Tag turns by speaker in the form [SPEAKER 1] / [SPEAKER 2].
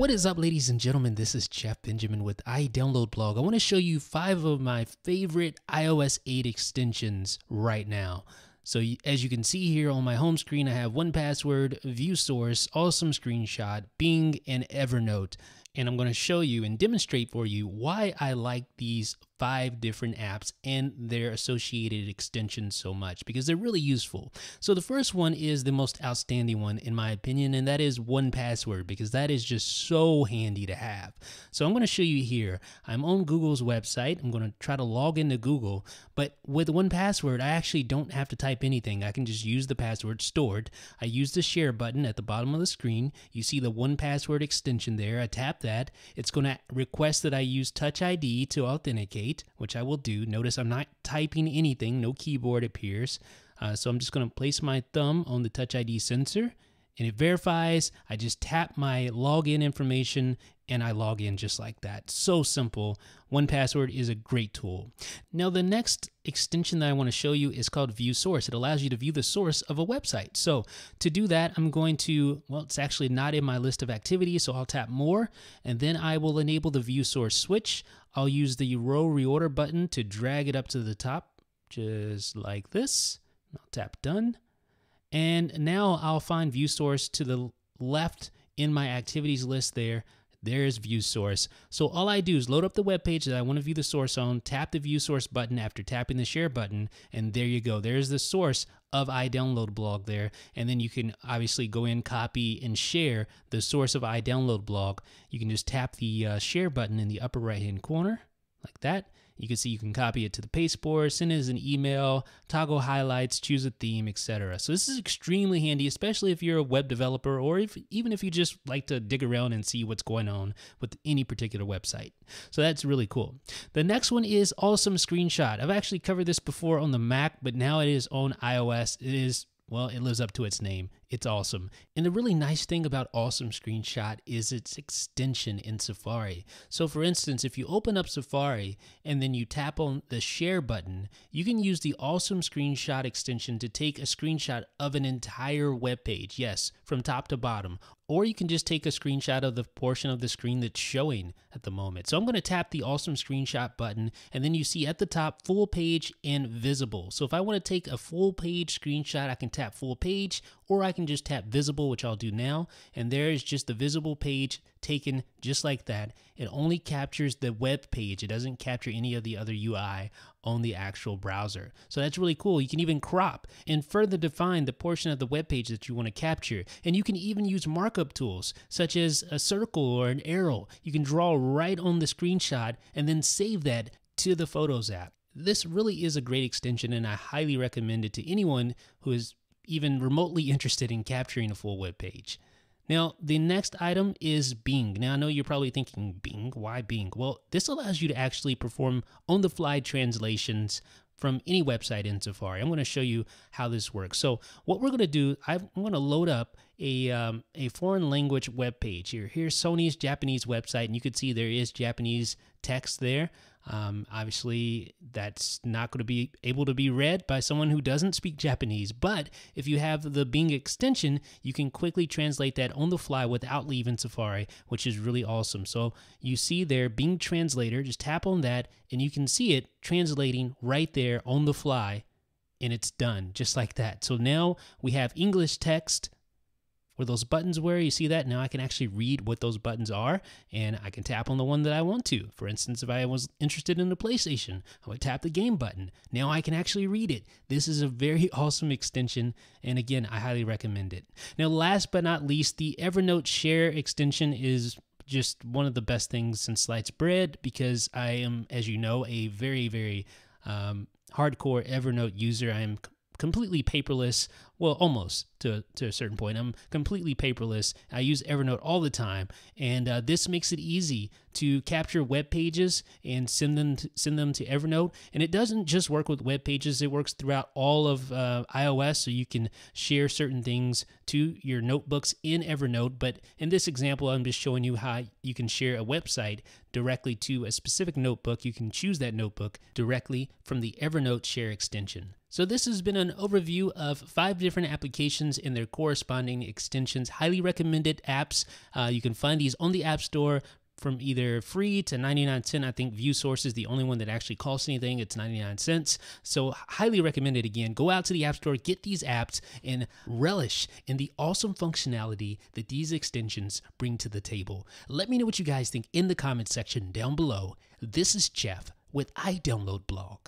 [SPEAKER 1] What is up, ladies and gentlemen? This is Jeff Benjamin with iDownload Blog. I want to show you five of my favorite iOS 8 extensions right now. So as you can see here on my home screen, I have 1Password, view source, awesome screenshot, Bing, and Evernote. And I'm going to show you and demonstrate for you why I like these five different apps and their associated extensions so much because they're really useful. So the first one is the most outstanding one in my opinion and that is 1Password because that is just so handy to have. So I'm going to show you here. I'm on Google's website. I'm going to try to log into Google, but with 1Password I actually don't have to type anything. I can just use the password stored. I use the share button at the bottom of the screen. You see the 1Password extension there. I tap that. It's going to request that I use Touch ID to authenticate which I will do. Notice I'm not typing anything, no keyboard appears. Uh, so I'm just going to place my thumb on the Touch ID sensor and it verifies. I just tap my login information and I log in just like that. So simple. 1Password is a great tool. Now, the next extension that I want to show you is called View Source. It allows you to view the source of a website. So, to do that, I'm going to, well, it's actually not in my list of activities, so I'll tap More, and then I will enable the View Source switch. I'll use the row reorder button to drag it up to the top, just like this. I'll tap Done. And now I'll find view source to the left in my activities list there. There's view source. So all I do is load up the web page that I want to view the source on, tap the view source button after tapping the share button, and there you go. There's the source of iDownload blog there. And then you can obviously go in, copy, and share the source of iDownload blog. You can just tap the uh, share button in the upper right hand corner like that. You can see you can copy it to the pasteboard, send it as an email, toggle highlights, choose a theme, etc. So this is extremely handy, especially if you're a web developer or if, even if you just like to dig around and see what's going on with any particular website. So that's really cool. The next one is Awesome Screenshot. I've actually covered this before on the Mac, but now it is on iOS. It is well, it lives up to its name. It's awesome. And the really nice thing about Awesome Screenshot is its extension in Safari. So, for instance, if you open up Safari and then you tap on the share button, you can use the Awesome Screenshot extension to take a screenshot of an entire web page. Yes, from top to bottom. Or you can just take a screenshot of the portion of the screen that's showing at the moment. So I'm going to tap the awesome screenshot button and then you see at the top full page and visible. So if I want to take a full page screenshot, I can tap full page or I can just tap visible, which I'll do now. And there is just the visible page taken just like that. It only captures the web page. It doesn't capture any of the other UI on the actual browser. So that's really cool. You can even crop and further define the portion of the web page that you want to capture. And you can even use markup tools such as a circle or an arrow. You can draw right on the screenshot and then save that to the Photos app. This really is a great extension and I highly recommend it to anyone who is even remotely interested in capturing a full web page. Now, the next item is Bing. Now, I know you're probably thinking, Bing? Why Bing? Well, this allows you to actually perform on the fly translations from any website in Safari. I'm going to show you how this works. So, what we're going to do, I'm going to load up a, um, a foreign language web page here. Here's Sony's Japanese website, and you can see there is Japanese text there. Um, obviously, that's not going to be able to be read by someone who doesn't speak Japanese. But if you have the Bing extension, you can quickly translate that on the fly without leaving Safari, which is really awesome. So you see there, Bing Translator, just tap on that, and you can see it translating right there on the fly, and it's done just like that. So now we have English text where those buttons were. You see that? Now I can actually read what those buttons are and I can tap on the one that I want to. For instance, if I was interested in the PlayStation, I would tap the game button. Now I can actually read it. This is a very awesome extension and again, I highly recommend it. Now last but not least, the Evernote Share extension is just one of the best things since sliced bread because I am, as you know, a very, very um, hardcore Evernote user. I am completely paperless. Well, almost to, to a certain point. I'm completely paperless. I use Evernote all the time, and uh, this makes it easy to capture web pages and send them to, send them to Evernote. And it doesn't just work with web pages; it works throughout all of uh, iOS. So you can share certain things to your notebooks in Evernote. But in this example, I'm just showing you how you can share a website directly to a specific notebook. You can choose that notebook directly from the Evernote Share extension. So this has been an overview of five different different applications and their corresponding extensions. Highly recommended apps. Uh, you can find these on the App Store from either free to 99 cent. I think ViewSource is the only one that actually costs anything. It's 99 cents. So highly recommended again. Go out to the App Store, get these apps, and relish in the awesome functionality that these extensions bring to the table. Let me know what you guys think in the comment section down below. This is Jeff with iDownload Blog.